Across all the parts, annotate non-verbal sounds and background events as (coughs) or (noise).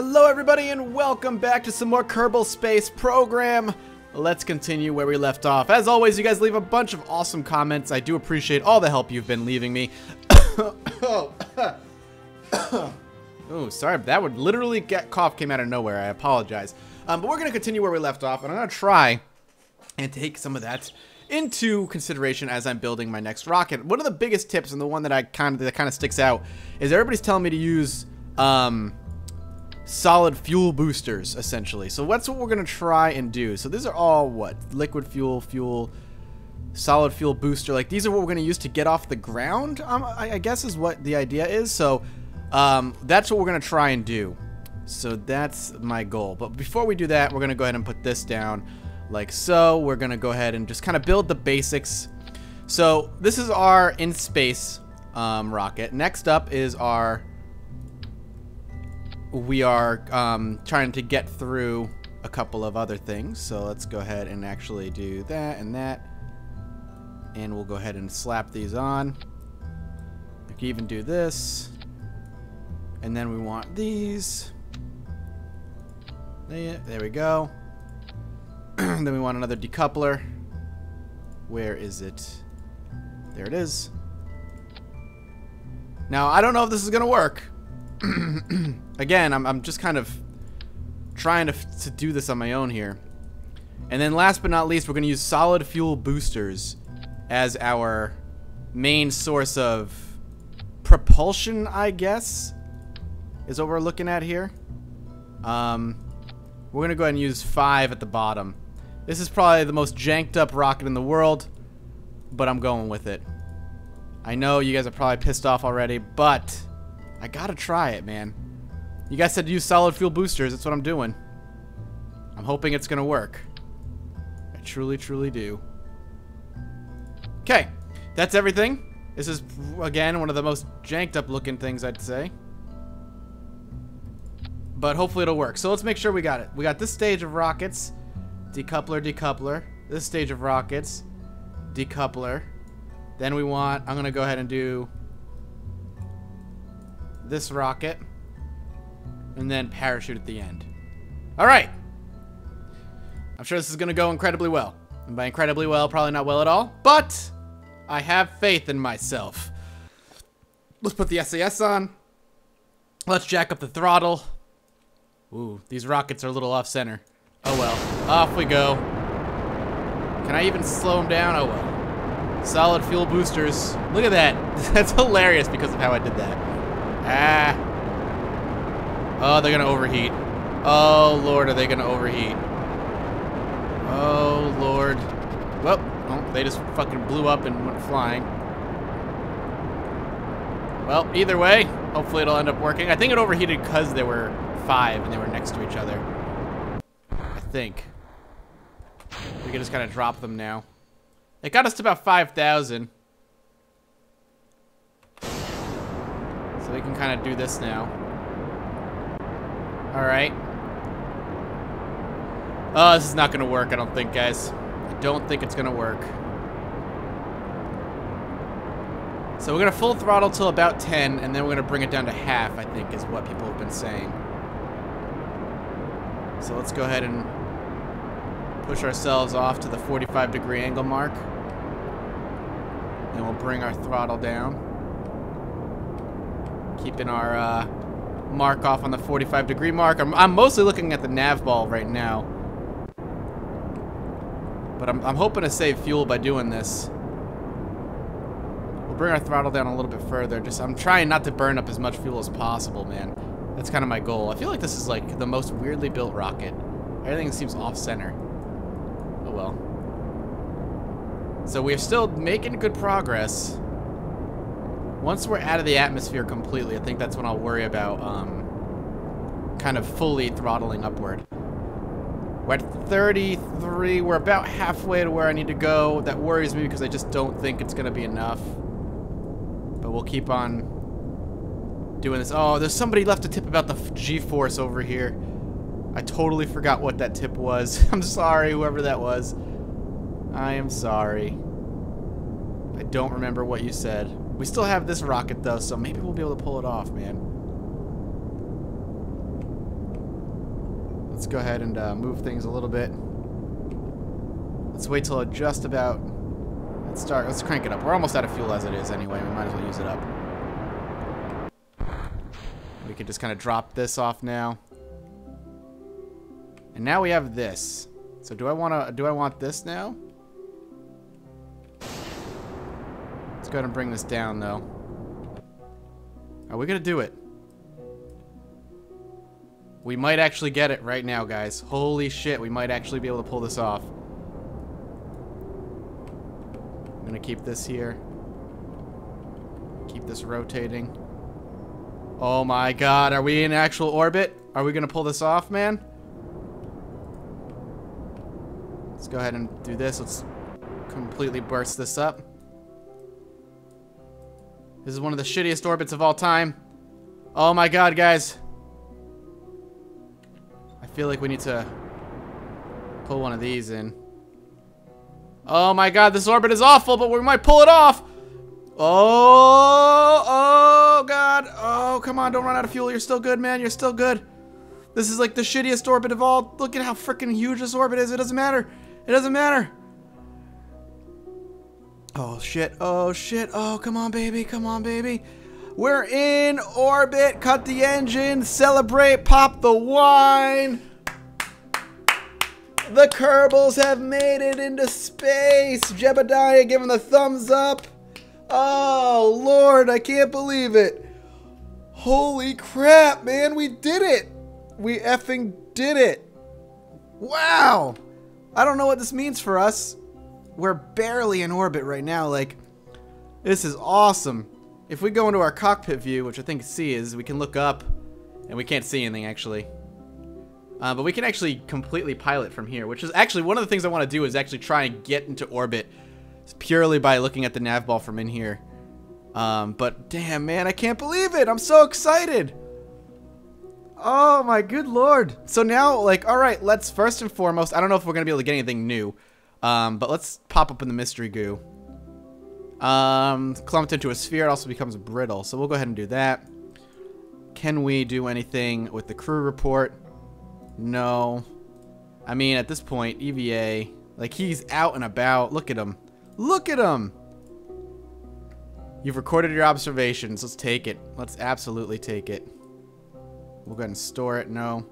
Hello everybody and welcome back to some more Kerbal Space Program. Let's continue where we left off. As always, you guys leave a bunch of awesome comments. I do appreciate all the help you've been leaving me. (coughs) oh, sorry, that would literally get cough came out of nowhere. I apologize. Um, but we're going to continue where we left off, and I'm going to try and take some of that into consideration as I'm building my next rocket. One of the biggest tips, and the one that I kind of that kind of sticks out, is everybody's telling me to use um, solid fuel boosters, essentially. So that's what we're going to try and do. So these are all, what? Liquid fuel, fuel, solid fuel booster. Like, these are what we're going to use to get off the ground, um, I, I, guess is what the idea is. So um, that's what we're going to try and do. So that's my goal. But before we do that, we're going to go ahead and put this down like so. We're going to go ahead and just kind of build the basics. So this is our in space um, rocket. Next up is our we are um, trying to get through a couple of other things. So let's go ahead and actually do that and that. And we'll go ahead and slap these on. We can even do this. And then we want these. There we go. (clears throat) then we want another decoupler. Where is it? There it is. Now, I don't know if this is going to work. (clears throat) Again, I'm, I'm just kind of trying to, to do this on my own here. And then last but not least, we're going to use solid fuel boosters as our main source of propulsion, I guess, is what we're looking at here. Um, we're going to go ahead and use five at the bottom. This is probably the most janked up rocket in the world, but I'm going with it. I know you guys are probably pissed off already, but I gotta try it, man. You guys said use solid fuel boosters. That's what I'm doing. I'm hoping it's gonna work. I truly, truly do. Okay, that's everything. This is, again, one of the most janked up looking things, I'd say. But hopefully it'll work. So let's make sure we got it. We got this stage of rockets. Decoupler, decoupler. This stage of rockets. Decoupler. Then we want, I'm going to go ahead and do this rocket, and then parachute at the end. All right. I'm sure this is going to go incredibly well. And by incredibly well, probably not well at all, but I have faith in myself. Let's put the SAS on. Let's jack up the throttle. Ooh, these rockets are a little off-center. Oh well. Off we go. Can I even slow them down? Oh well. Solid fuel boosters. Look at that. (laughs) That's hilarious because of how I did that. Ah. Oh, they're gonna overheat. Oh, Lord, are they gonna overheat? Oh, Lord. Well, oh, they just fucking blew up and went flying. Well, either way, hopefully it'll end up working. I think it overheated because they were five and they were next to each other. I think. We can just kind of drop them now. It got us to about 5,000. So we can kind of do this now. Alright. Oh, this is not going to work, I don't think, guys. I don't think it's going to work. So we're going to full throttle till about 10, and then we're going to bring it down to half, I think, is what people have been saying. So let's go ahead and push ourselves off to the 45 degree angle mark. And we'll bring our throttle down. Keeping our uh, mark off on the 45 degree mark. I'm, I'm mostly looking at the nav ball right now. But I'm, I'm hoping to save fuel by doing this. We'll bring our throttle down a little bit further. Just I'm trying not to burn up as much fuel as possible, man. That's kind of my goal. I feel like this is like the most weirdly built rocket. Everything seems off-center. Oh well. So we're still making good progress. Once we're out of the atmosphere completely, I think that's when I'll worry about um, kind of fully throttling upward. We're at 33. We're about halfway to where I need to go. That worries me because I just don't think it's going to be enough. But we'll keep on doing this. Oh, there's somebody left a tip about the G-force over here. I totally forgot what that tip was. (laughs) I'm sorry, whoever that was. I am sorry. I don't remember what you said. We still have this rocket, though, so maybe we'll be able to pull it off, man. let's go ahead and uh, move things a little bit. Let's wait till it just about... Let's start. Let's crank it up. We're almost out of fuel as it is anyway. We might as well use it up. We can just kind of drop this off now. And now we have this. So do I want to? Do I want this now? Let's go ahead and bring this down, though. Are we gonna do it? We might actually get it right now, guys. Holy shit, we might actually be able to pull this off. I'm gonna keep this here. Keep this rotating. Oh my god, are we in actual orbit? Are we gonna pull this off, man? Let's go ahead and do this. Let's completely burst this up. This is one of the shittiest orbits of all time. Oh my god, guys. I feel like we need to pull one of these in. Oh my god, this orbit is awful, but we might pull it off. Oh, oh god. Oh, come on, don't run out of fuel. You're still good, man. You're still good. This is like the shittiest orbit of all. Look at how freaking huge this orbit is. It doesn't matter. It doesn't matter. Oh, shit. Oh, shit. Oh, come on, baby. Come on, baby. We're in orbit. Cut the engine. Celebrate. Pop the wine. The Kerbals have made it into space. Jebediah giving the thumbs up. Oh, Lord. I can't believe it. Holy crap, man. We did it. We effing did it. Wow. I don't know what this means for us. We're barely in orbit right now. Like, this is awesome. If we go into our cockpit view, which I think C is, we can look up, and we can't see anything, actually. Uh, but we can actually completely pilot from here, which is actually one of the things I want to do is actually try and get into orbit purely by looking at the nav ball from in here. Um, but damn, man, I can't believe it. I'm so excited. Oh my good lord. So now, like, all right, let's first and foremost, I don't know if we're going to be able to get anything new, um, but let's pop up in the mystery goo. Um, clumped into a sphere, it also becomes brittle, so we'll go ahead and do that. Can we do anything with the crew report? No. I mean, at this point, EVA, like, he's out and about. Look at him. Look at him! You've recorded your observations. Let's take it. Let's absolutely take it. We'll go ahead and store it. No.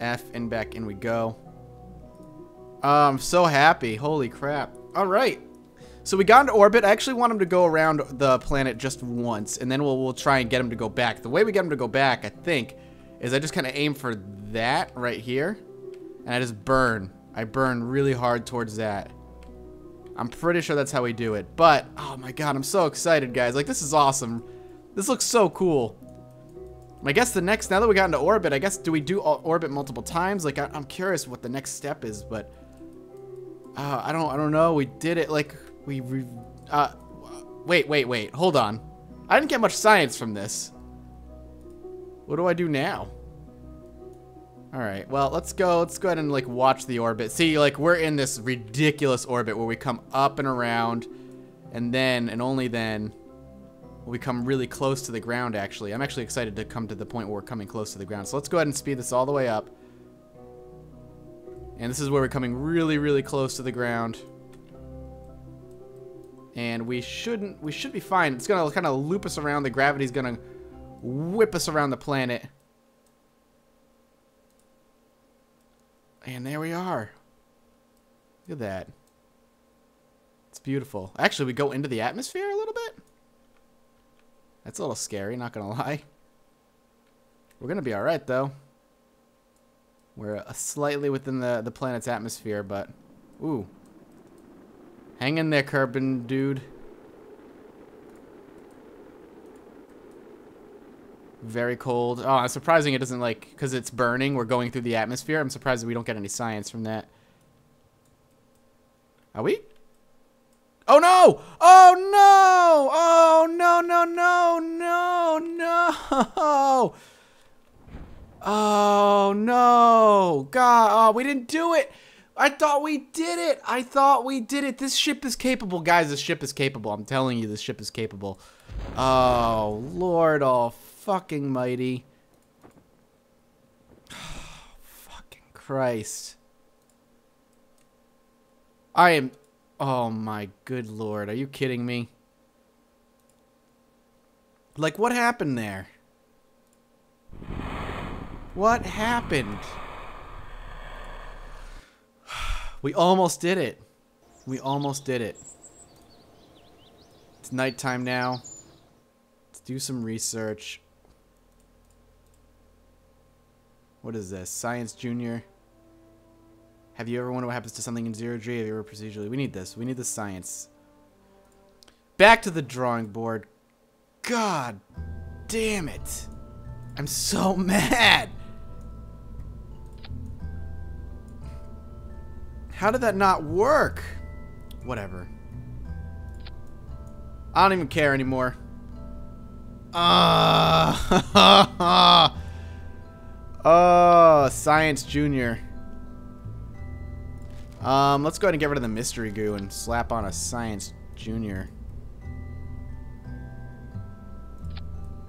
F and back in we go. Oh, I'm so happy. Holy crap. All right. So we got into orbit. I actually want him to go around the planet just once, and then we'll, we'll try and get him to go back. The way we get him to go back, I think, is I just kind of aim for that right here, and I just burn. I burn really hard towards that. I'm pretty sure that's how we do it. But, oh my god, I'm so excited, guys. Like, this is awesome. This looks so cool. I guess the next, now that we got into orbit, I guess, do we do orbit multiple times? Like, I, am curious what the next step is, but, uh, I don't, I don't know. We did it, like, we, we, uh, wait, wait, wait, hold on. I didn't get much science from this. What do I do now? All right, well, let's go, let's go ahead and, like, watch the orbit. See, like, we're in this ridiculous orbit where we come up and around, and then, and only then, we come really close to the ground, actually. I'm actually excited to come to the point where we're coming close to the ground. So let's go ahead and speed this all the way up. And this is where we're coming really, really close to the ground. And we shouldn't, we should be fine. It's to kind of loop us around. The gravity's to whip us around the planet. And there we are. Look at that. It's beautiful. Actually, we go into the atmosphere a little bit. That's a little scary, not gonna lie. We're gonna be alright, though. We're uh, slightly within the, the planet's atmosphere, but... Ooh. Hang in there, Kerbin, dude. Very cold. Oh, I'm surprising it doesn't, like... Because it's burning, we're going through the atmosphere. I'm surprised that we don't get any science from that. Are we? Oh no! Oh no! Oh no, no, no, no, no! (laughs) Oh no! God, oh, we didn't do it! I thought we did it! I thought we did it! This ship is capable, guys. This ship is capable. I'm telling you, this ship is capable. Oh, Lord all fucking mighty. (sighs) Fucking Christ. I am... Oh my good lord. Are you kidding me? Like, what happened there? What happened? We almost did it. We almost did it. It's nighttime now. Let's do some research. What is this? Science Junior. Have you ever wondered what happens to something in zero G? Have you ever procedurally? We need this. We need the science. Back to the drawing board. God damn it. I'm so (laughs) mad. How did that not work? Whatever. I don't even care anymore. Ah. Uh, (laughs) oh, Science Junior. Um, let's go ahead and get rid of the Mystery Goo and slap on a Science Junior.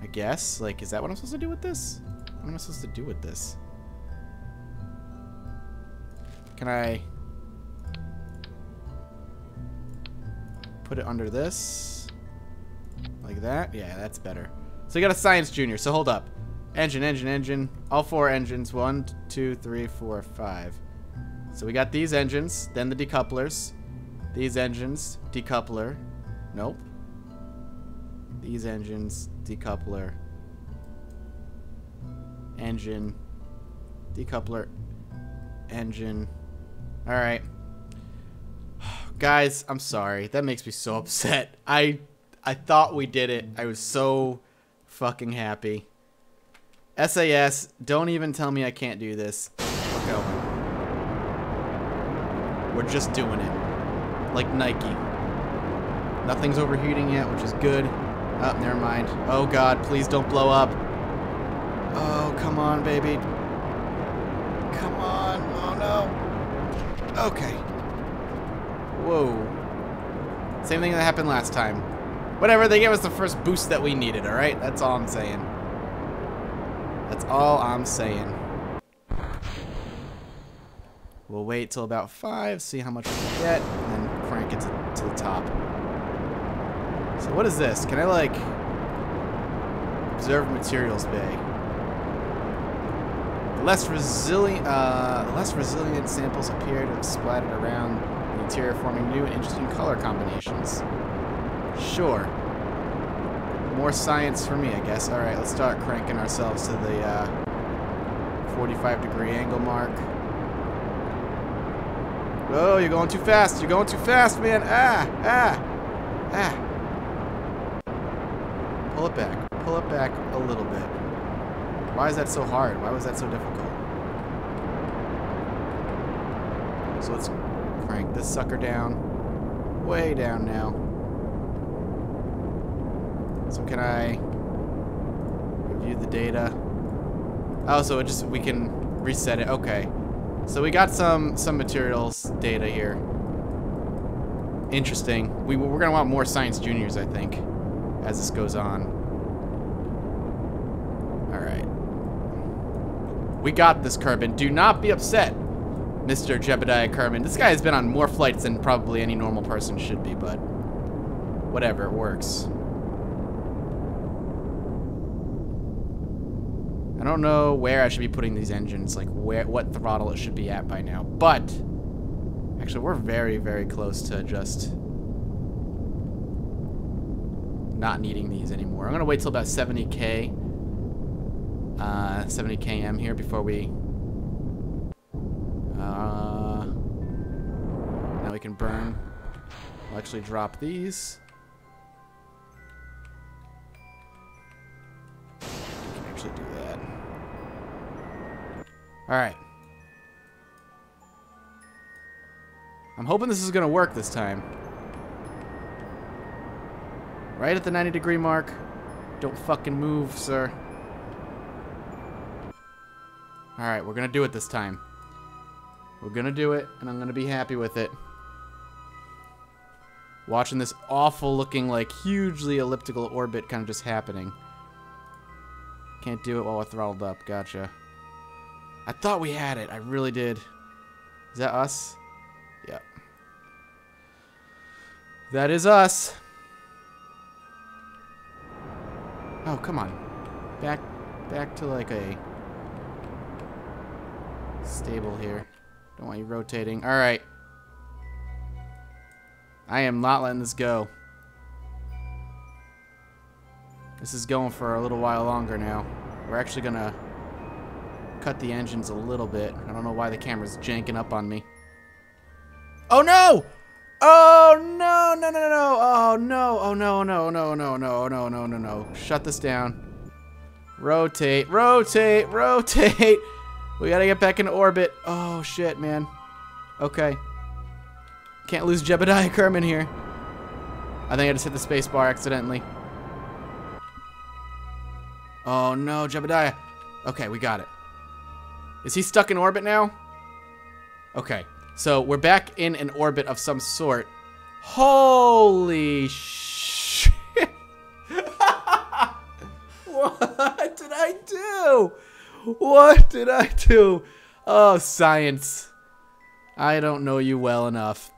I guess. Like, is that what I'm supposed to do with this? What am I supposed to do with this? Can I... Put it under this. Like that? Yeah, that's better. So you got a Science Junior, so hold up. Engine, engine, engine. All four engines. One, two, three, four, five. So we got these engines, then the decouplers. These engines, decoupler. Nope. These engines, decoupler. Engine, decoupler, engine. Alright. Guys, I'm sorry. That makes me so (laughs) upset. I I thought we did it. I was so fucking happy. SAS, don't even tell me I can't do this. We're. We're just doing it. Like Nike. Nothing's overheating yet, which is good. Oh, never mind. Oh god, please don't blow up. Oh, come on, baby. Come on. Oh no. Okay. Whoa. Same thing that happened last time. Whatever, they gave us the first boost that we needed, alright? That's all I'm saying. That's all I'm saying. We'll wait till about 5, see how much we can get, and then crank it to, to the top. So what is this? Can I, like, observe materials bay? Less resilient, uh, less resilient samples appear to have splattered around interior, forming new and interesting color combinations. Sure. More science for me, I guess. All right, let's start cranking ourselves to the uh, 45 degree angle mark. Oh, you're going too fast. You're going too fast, man. Ah, ah, ah. Pull it back. Pull it back a little bit. Why is that so hard? Why was that so difficult? So let's crank this sucker down. Way down now. So can I review the data? Oh, so it just we can reset it. Okay. So we got some some materials data here. Interesting. We we're gonna want more science juniors, I think, as this goes on. All right. We got this, Kerbin. Do not be upset, Mr. Jebediah Kerman. This guy has been on more flights than probably any normal person should be, but whatever, it works. I don't know where I should be putting these engines, like where what throttle it should be at by now. But actually, we're very, very close to just not needing these anymore. I'm gonna wait till about 70k, uh, 70 km here before we. Uh, now we can burn. I'll actually drop these. I can actually do that. Alright. I'm hoping this is going to work this time. Right at the 90 degree mark. Don't fucking move, sir. Alright, we're going to do it this time. We're going to do it, and I'm going to be happy with it. Watching this awful looking, like, hugely elliptical orbit kind of just happening. Can't do it while we're throttled up. Gotcha. I thought we had it. I really did. Is that us? Yep. That is us. Oh, come on. Back back to like a stable here. Don't want you rotating. All right. I am not letting this go. This is going for a little while longer now. We're actually going to cut the engines a little bit. I don't know why the camera's janking up on me. Oh no! Oh no, no, no, no. Oh no. Oh no, no, no, no, no, no, no, no, no. Shut this down. Rotate, rotate, rotate. We gotta get back into orbit. Oh shit, man. Okay. Can't lose Jebediah (laughs) Kerman here. I think I just hit the space bar accidentally. Oh no, Jebediah. Okay, we got it. Is he stuck in orbit now? Okay, so we're back in an orbit of some sort. Holy shit. (laughs) what did I do? What did I do? Oh, science. I don't know you well enough.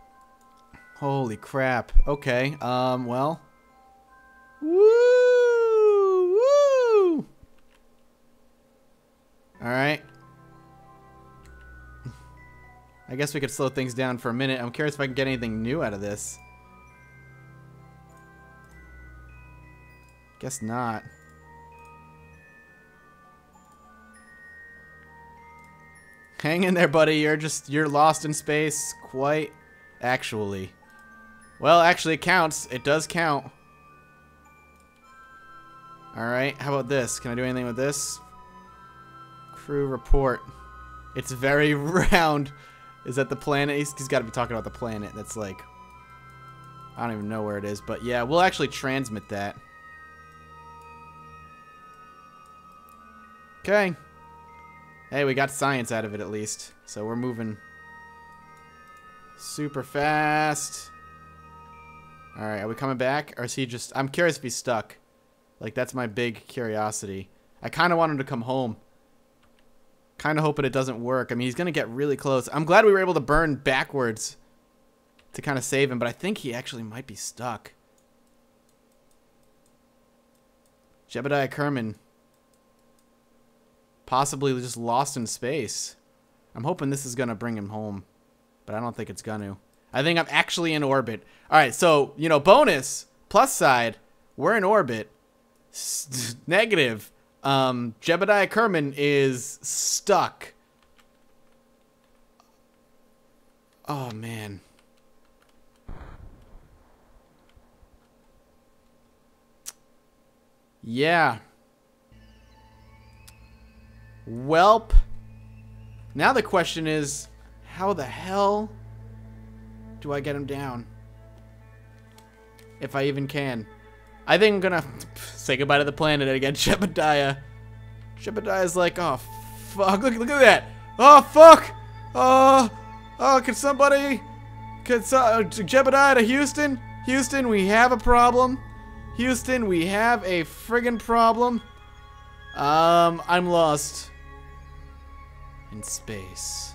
Holy crap. Okay, um, well. Woo! Woo! Alright. I guess we could slow things down for a minute. I'm curious if I can get anything new out of this. Guess not. Hang in there, buddy. You're just, you're lost in space. Quite, actually. Well, actually, it counts. It does count. Alright, how about this? Can I do anything with this? Crew report. It's very (laughs) round. Is that the planet? He's, he's got to be talking about the planet. That's like... I don't even know where it is. But yeah, we'll actually transmit that. Okay. Hey, we got science out of it at least. So we're moving super fast. Alright, are we coming back? Or is he just... I'm curious if he's stuck. Like, that's my big curiosity. I kind of want him to come home. Kind of hoping it doesn't work. I mean, he's going to get really close. I'm glad we were able to burn backwards to kind of save him, but I think he actually might be stuck. Jebediah Kerman possibly just lost in space. I'm hoping this is going to bring him home, but I don't think it's going to. I think I'm actually in orbit. All right, so, you know, bonus, plus side, we're in orbit. (laughs) Negative, um, Jebediah Kerman is stuck. Oh, man. Yeah. Welp. Now the question is, how the hell do I get him down? If I even can. I think I'm gonna (laughs) say goodbye to the planet again, (laughs) Jebediah. Jebediah's like, oh, fuck, look, look at that. Oh, fuck. Oh, oh, can somebody, can so, uh, Jebediah to Houston? Houston, we have a problem. Houston, we have a friggin' problem. Um, I'm lost in space.